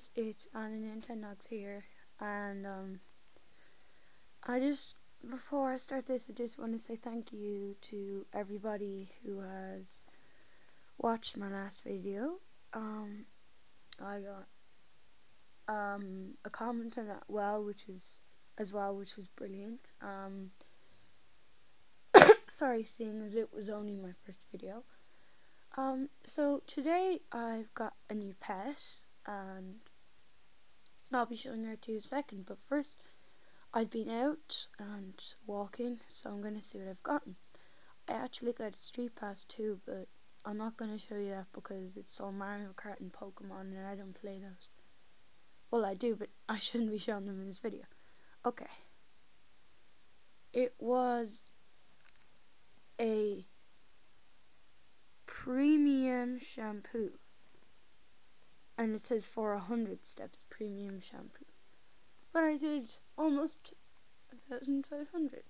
guys, it's Anna Nintendogs here, and um, I just before I start this, I just want to say thank you to everybody who has watched my last video. Um, I got um a comment on that well, which was as well, which was brilliant. Um, sorry, seeing as it was only my first video. Um, so today I've got a new pet, and I'll be showing her to you in a second. But first, I've been out and walking, so I'm gonna see what I've gotten. I actually got a street pass too, but I'm not gonna show you that because it's all Mario Kart and Pokemon, and I don't play those. Well, I do, but I shouldn't be showing them in this video. Okay. It was a premium shampoo. And it says for a hundred steps premium shampoo. But I did almost a thousand five hundred.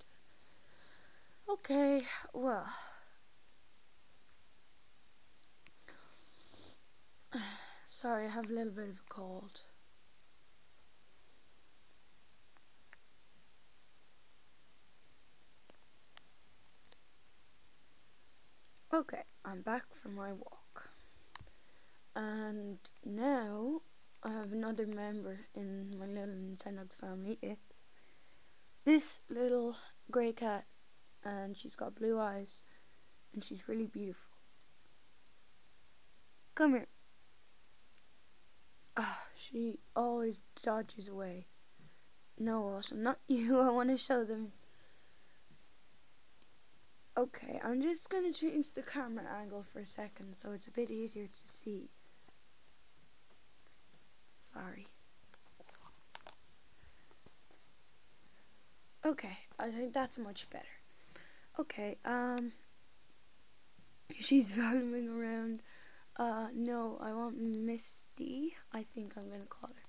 Okay, well. Sorry, I have a little bit of a cold. Okay, I'm back from my walk. And now I have another member in my little Nintendo family. It's this little grey cat, and she's got blue eyes, and she's really beautiful. Come here. Ah, she always dodges away. No, also not you. I want to show them Okay, I'm just going to change the camera angle for a second so it's a bit easier to see. Sorry. Okay, I think that's much better. Okay, um, she's following around. Uh, no, I want Misty, I think I'm to call her.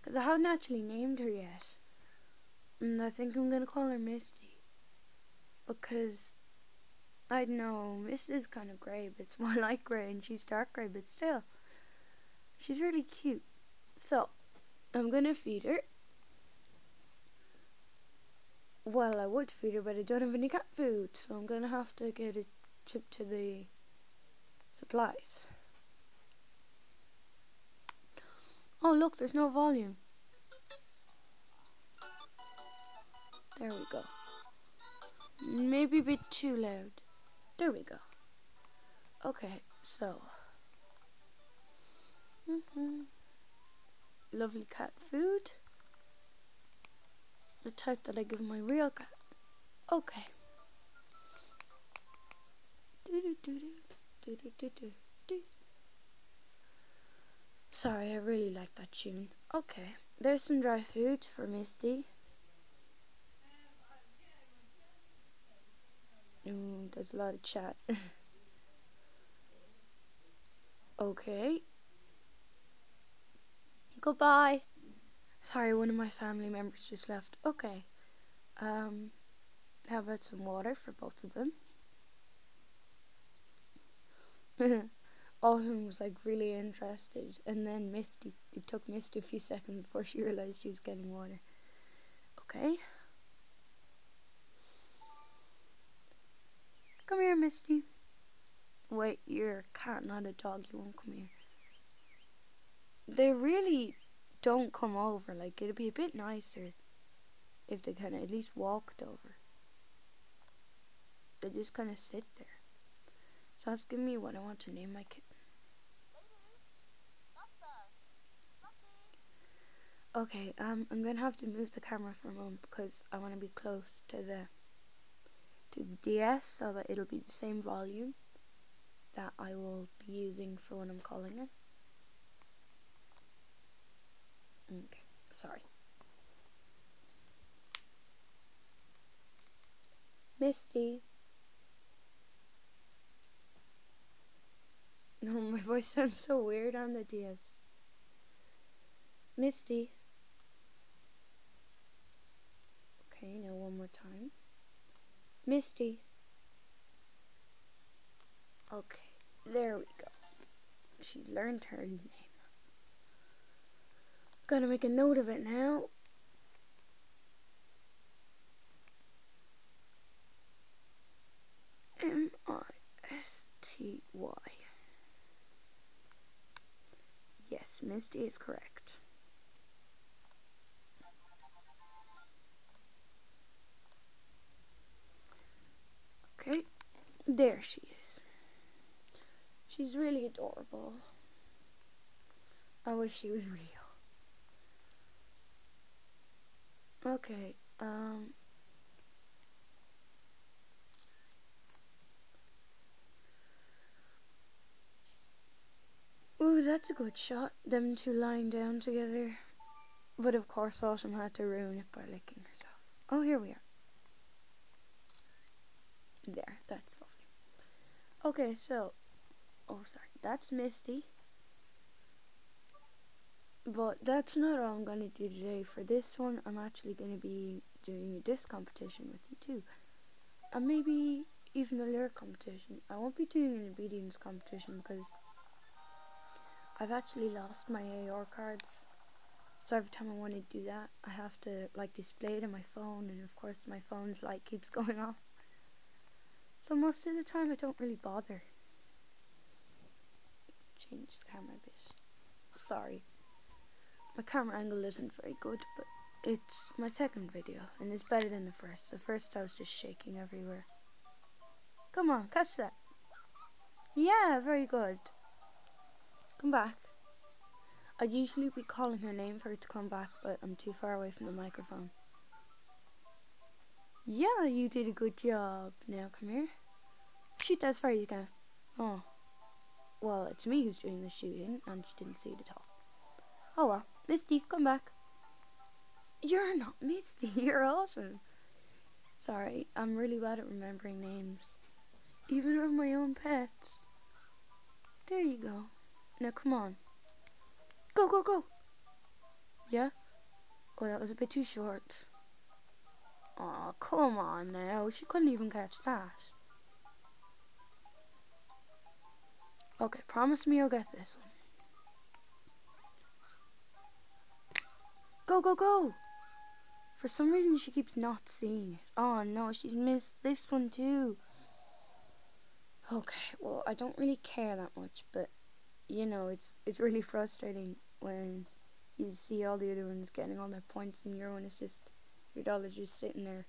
Because I haven't actually named her yet. And I think I'm to call her Misty. Because I know, this is kind of grey, but it's more light grey, and she's dark grey, but still. She's really cute. So, I'm gonna feed her. Well, I would feed her, but I don't have any cat food, so I'm gonna have to get a trip to the supplies. Oh, look, there's no volume. There we go. Maybe a bit too loud. There we go. Okay, so. Mm -hmm. Lovely cat food. The type that I give my real cat. Okay. Sorry, I really like that tune. Okay, there's some dry food for Misty. Mm, there's a lot of chat. okay. Goodbye. Sorry, one of my family members just left. Okay. Um, how about some water for both of them? Autumn was like really interested, and then Misty. It took Misty a few seconds before she realized she was getting water. Okay. Come here, Misty. Wait, you're a cat, not a dog. You won't come here. They really don't come over. Like, it'd be a bit nicer if they kind of at least walked over. They just kind of sit there. So asking me what I want to name my kitten. Okay, um, I'm gonna have to move the camera for a moment because I want to be close to the to the DS so that it'll be the same volume that I will be using for when I'm calling it. Okay, sorry. Misty. No, my voice sounds so weird on the DS. Misty. Okay, now one more time. Misty. Okay, there we go. She's learned her name. Gotta make a note of it now. M I S T Y. Yes, Misty is correct. Okay, there she is. She's really adorable. I wish she was real. Okay, um. Ooh, that's a good shot. Them two lying down together. But of course, Autumn had to ruin it by licking herself. Oh, here we are. There, that's lovely. Okay, so. Oh, sorry. That's Misty. But that's not all I'm going to do today. For this one, I'm actually going to be doing a disc competition with you too. And maybe even a lyric competition. I won't be doing an obedience competition because I've actually lost my AR cards. So every time I want to do that, I have to like display it on my phone, and of course my phone's light keeps going off. So most of the time I don't really bother. Change the camera a bit. Sorry. My camera angle isn't very good, but it's my second video, and it's better than the first. The first I was just shaking everywhere. Come on, catch that. Yeah, very good. Come back. I'd usually be calling her name for her to come back, but I'm too far away from the microphone. Yeah, you did a good job. Now come here. Shoot as far as you can. Oh. Well, it's me who's doing the shooting, and she didn't see it at all. Oh well. Misty, come back. You're not Misty, you're Autumn. Sorry, I'm really bad at remembering names. Even of my own pets. There you go. Now come on. Go, go, go. Yeah? Oh, that was a bit too short. Oh, come on now. She couldn't even catch that. Okay, promise me you'll get this one. Go, go, go! For some reason, she keeps not seeing it. Oh no, she's missed this one too. Okay, well, I don't really care that much, but you know, it's it's really frustrating when you see all the other ones getting all their points and your one is just your dog is just sitting there.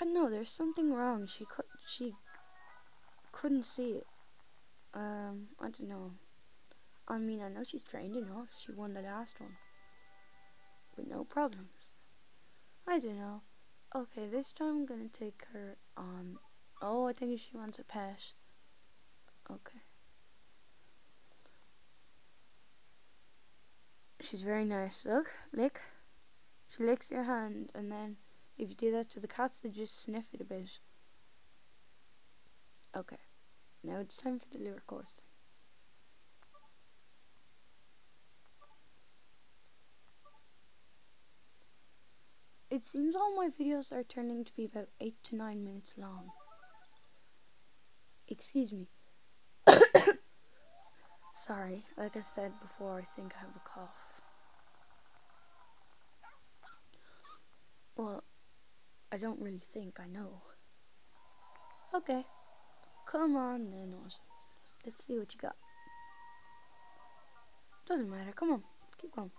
I know there's something wrong. She could she couldn't see it. Um, I don't know. I mean, I know she's trained enough. She won the last one with no problems. I don't know. Okay, this time I'm gonna take her on. Oh, I think she wants a pet. Okay. She's very nice. Look, lick. She licks your hand, and then if you do that to the cats, they just sniff it a bit. Okay. Now it's time for the lyric course. It seems all my videos are turning to be about 8 to 9 minutes long. Excuse me. Sorry, like I said before, I think I have a cough. Well, I don't really think I know. Okay. Come on then, Autumn. Let's see what you got. Doesn't matter. Come on. Keep going.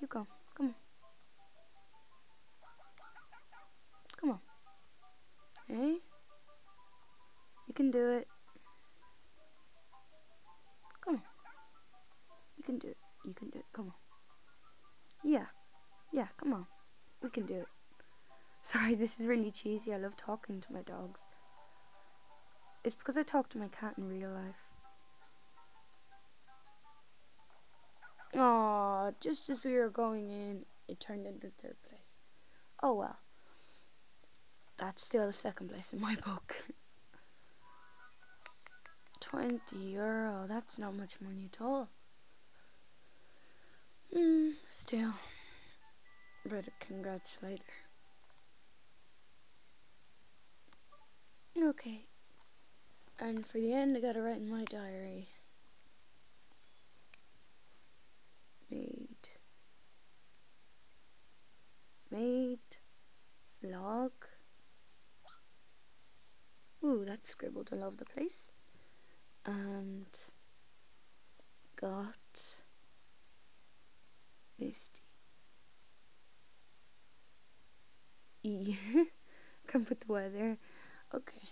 Keep going. Come on. Can do it. Come on. You can do it. You can do it. Come on. Yeah. Yeah, come on. We can do it. Sorry, this is really cheesy. I love talking to my dogs. It's because I talk to my cat in real life. Aw, just as we were going in, it turned into third place. Oh well. That's still the second place in my book. 20 euro, that's not much money at all. Hmm, still. Better congratulate her. Okay. And for the end, I gotta write in my diary. Made. Made. Vlog. Ooh, that's scribbled all over the place. And got Misty. E. Can put the weather. Okay.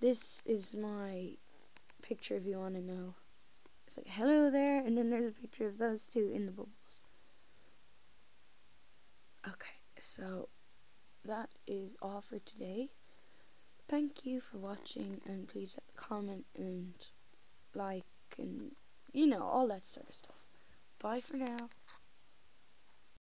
This is my picture if you want to know. It's like, hello there, and then there's a picture of those two in the bubbles. Okay, so that is all for today. Thank you for watching, and please comment and like and you know all that sort of stuff. Bye for now.